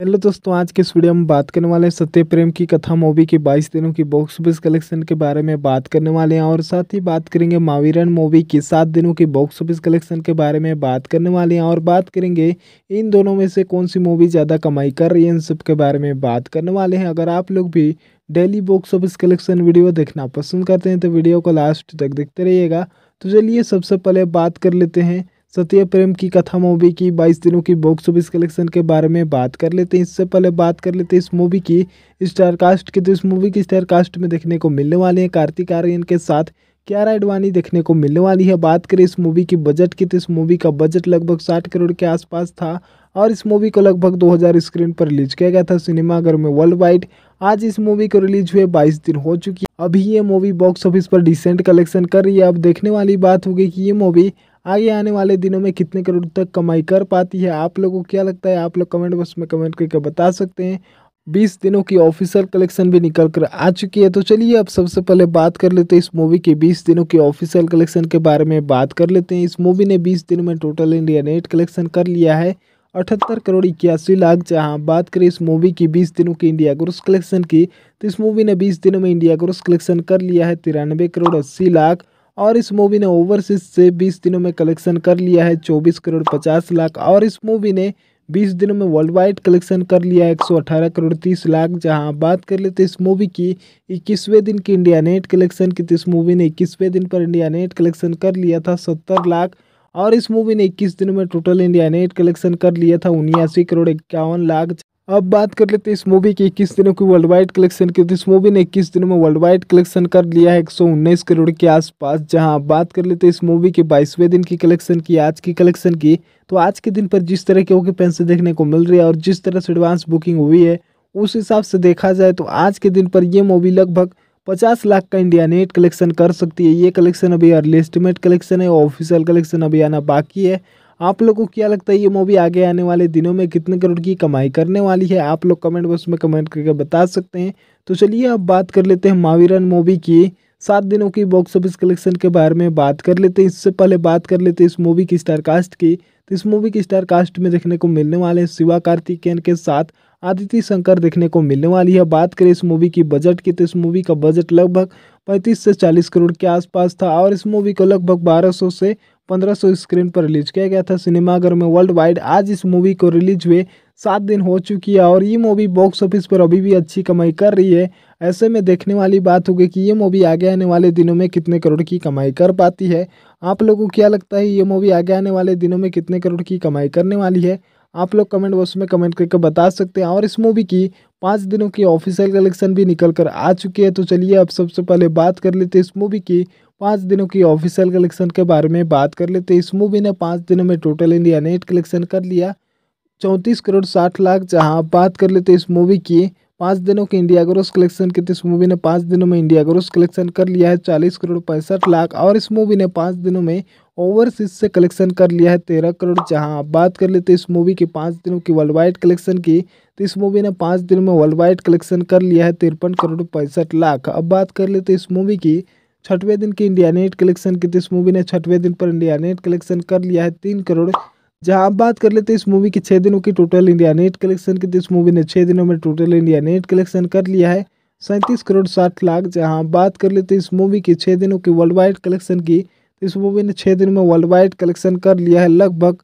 Hello दोस्तों, आज के इस वीडियो में बात करने वाले हैं सत्य प्रेम की कथा मूवी के 22 दिनों की बॉक्स ऑफ़िस कलेक्शन के बारे में बात करने वाले हैं और साथ ही बात करेंगे मावीरन मूवी की सात दिनों की बॉक्स ऑफ़िस कलेक्शन के बारे में बात करने वाले हैं और बात करेंगे इन दोनों में से कौन सी मूवी ज़्यादा कमाई कर रही है, इन सब के बारे में बात करने वाले हैं। अगर आप लोग भी daily box office collection video देखना पसंद करते हैं तो वीडियो को लास्ट तक देखते रहिएगा। तो चलिए सबसे पहले बात कर लेते हैं सत्य प्रेम की कथा मूवी की 22 दिनों की बॉक्स ऑफ़िस कलेक्शन के बारे में बात कर लेते हैं। इससे पहले बात कर लेते हैं इस मूवी की। स्टार कास्ट की तो इस मूवी की स्टार कास्ट में देखने को मिलने वाले हैं। कार्तिक आर्यन के साथ क्यारा एडवाणी देखने को मिलने वाली है। बात करें इस मूवी की बजट की तो इस मूवी का बजट लगभग साठ करोड़ के आसपास था और इस मूवी को लगभग 2000 स्क्रीन पर रिलीज़ किया गया था सिनेमाघर में वर्ल्ड वाइड आज इस मूवी को रिलीज़ हुए 22 दिन हो चुकी है। अभी ये मूवी बॉक्स ऑफ़िस पर डिसेंट कलेक्शन कर रही है। अब देखने वाली बात होगी कि ये मूवी आगे आने वाले दिनों में कितने करोड़ तक कमाई कर पाती है? आप लोगों को क्या लगता है? आप लोग कमेंट बॉक्स में कमेंट करके बता सकते हैं। बीस दिनों की ऑफिशियल कलेक्शन भी निकल कर आ चुकी है। तो चलिए अब सबसे पहले बात कर लेते हैं इस मूवी के बीस दिनों की ऑफिशियल कलेक्शन के बारे में बात कर लेते हैं। इस मूवी ने बीस दिनों में टोटल इंडिया नेट कलेक्शन कर लिया है। अठहत्तर करोड़ इक्यासी लाख जहाँ बात करें इस मूवी की बीस दिनों की इंडिया ग्रोस कलेक्शन की तो इस मूवी ने बीस दिनों में इंडिया ग्रोस कलेक्शन कर लिया है। तिरानवे करोड़ अस्सी लाख और इस मूवी ने ओवरसीज से 20 दिनों में कलेक्शन कर लिया है 24 करोड़ 50 लाख। और इस मूवी ने 20 दिनों में वर्ल्ड वाइड कलेक्शन कर लिया है 118 करोड़ 30 लाख। जहाँ बात कर लेते इस मूवी की, इक्कीसवें दिन की इंडिया नेट कलेक्शन की तो इस मूवी ने इक्कीसवें दिन पर इंडिया नेट कलेक्शन कर लिया था सत्तर लाख। और इस मूवी ने इक्कीस दिनों में टोटल इंडिया नेट कलेक्शन कर लिया था उन्यासी करोड़ इक्यावन लाख। अब बात कर लेते हैं इस मूवी की इक्कीस दिनों की वर्ल्ड वाइड कलेक्शन की। तो इस मूवी ने इक्कीस दिनों में वर्ल्ड वाइड कलेक्शन कर लिया है? एक सौ उन्नीस करोड़ के आसपास। जहाँ बात कर लेते हैं इस मूवी के बाईसवें दिन की कलेक्शन की, आज की कलेक्शन की तो आज के दिन पर जिस तरह के ओके देखने को मिल रही है और जिस तरह से एडवांस बुकिंग हुई है, उस हिसाब से देखा जाए तो आज के दिन पर यह मूवी लगभग पचास लाख का इंडिया नेट कलेक्शन कर सकती है। ये कलेक्शन अभी अर्ली एस्टिमेट कलेक्शन है ऑफिशियल कलेक्शन अभी आना बाकी है। आप लोग को क्या लगता है ये मूवी आगे आने वाले दिनों में कितने करोड़ की कमाई करने वाली है? आप लोग कमेंट बॉक्स में कमेंट करके बता सकते हैं। तो चलिए अब बात कर लेते हैं मावीरन मूवी की। सात दिनों की बॉक्स ऑफ़िस कलेक्शन के बारे में बात कर लेते हैं। इससे पहले बात कर लेते हैं इस मूवी की स्टार कास्ट की। तो इस मूवी की स्टार कास्ट में देखने को मिलने वाले हैं शिवा कार्तिकेयन के साथ। आदित्य शंकर देखने को मिलने वाली है। बात करें इस मूवी की बजट की तो इस मूवी का बजट लगभग पैंतीस से चालीस करोड़ के आसपास था और इस मूवी को लगभग 1200 से 1500 स्क्रीन पर रिलीज़ किया गया था सिनेमाघर में वर्ल्ड वाइड आज इस मूवी को रिलीज़ हुए, सात दिन हो चुकी है और ये मूवी बॉक्स ऑफ़िस पर अभी भी अच्छी कमाई कर रही है। ऐसे में देखने वाली बात होगी कि ये मूवी आगे आने वाले दिनों में कितने करोड़ की कमाई कर पाती है। आप लोगों को क्या लगता है, ये मूवी आगे आने वाले दिनों में कितने करोड़ की कमाई करने वाली है? आप लोग कमेंट बॉक्स में कमेंट करके बता सकते हैं। और इस मूवी की पाँच दिनों की ऑफिशियल कलेक्शन भी निकल कर आ चुकी है। तो चलिए अब सबसे पहले बात कर लेते हैं इस मूवी की पाँच दिनों की ऑफिशियल कलेक्शन के बारे में बात कर लेते इस मूवी ने पाँच दिनों में टोटल इंडिया नेट कलेक्शन कर लिया। चौंतीस करोड़ साठ लाख, जहाँ बात कर लेते इस मूवी की, पाँच दिनों की इंडिया ग्रोस कलेक्शन की तो इस मूवी ने पाँच दिनों में इंडिया ग्रोस कलेक्शन कर लिया है चालीस करोड़ पैंसठ लाख, और इस मूवी ने पाँच दिनों में ओवरसीज से कलेक्शन कर लिया है तेरह करोड़, जहाँ बात कर लेते इस मूवी की पाँच दिनों की वर्ल्ड वाइड कलेक्शन की तो इस मूवी ने पाँच दिनों में वर्ल्ड वाइड कलेक्शन कर लिया है तिरपन करोड़ पैंसठ लाख। अब बात कर लेते इस मूवी की छठवें दिन की इंडिया नेट कलेक्शन की तो इस मूवी ने छठवें दिन पर इंडिया नेट कलेक्शन कर लिया है, तीन करोड़। जहाँ आप बात कर लेते हैं, इस मूवी की छः दिनों की टोटल इंडिया नेट कलेक्शन की तो इस मूवी ने छः दिनों में टोटल इंडिया नेट कलेक्शन कर लिया है, सैंतीस करोड़ साठ लाख। जहाँ बात कर लेते हैं, इस मूवी की छः दिनों की वर्ल्ड वाइड कलेक्शन की तो इस मूवी ने छः दिन में वर्ल्ड वाइड कलेक्शन कर लिया है, लगभग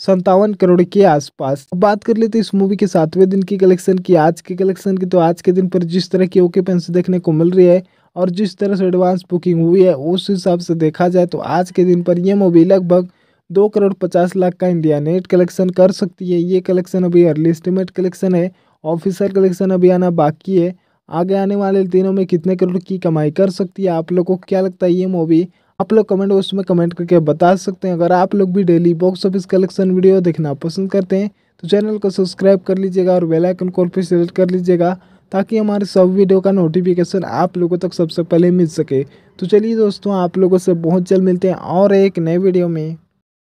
संतावन करोड़ के आसपास। बात कर लेते इस मूवी के सातवें दिन की कलेक्शन की, आज के कलेक्शन की। तो आज के दिन पर जिस तरह की ओके पेंस देखने को मिल रही है और जिस तरह से एडवांस बुकिंग हुई है, उस हिसाब से देखा जाए तो आज के दिन पर यह मूवी लगभग दो करोड़ पचास लाख का इंडिया नेट कलेक्शन कर सकती है। ये कलेक्शन अभी अर्ली एस्टिमेट कलेक्शन है ऑफिसर कलेक्शन अभी आना बाकी है। आगे आने वाले दिनों में कितने करोड़ की कमाई कर सकती है, आप लोगों को क्या लगता है ये मूवी आप लोग कमेंट बॉक्स में कमेंट करके बता सकते हैं। अगर आप लोग भी daily box office collection video देखना पसंद करते हैं तो चैनल को सब्सक्राइब कर लीजिएगा और बेल आइकन कॉल पर सेलेक्ट कर लीजिएगा। ताकि हमारे सब वीडियो का नोटिफिकेशन आप लोगों तक सबसे पहले मिल सके। तो चलिए दोस्तों, आप लोगों से बहुत जल्द मिलते हैं और एक नए वीडियो में।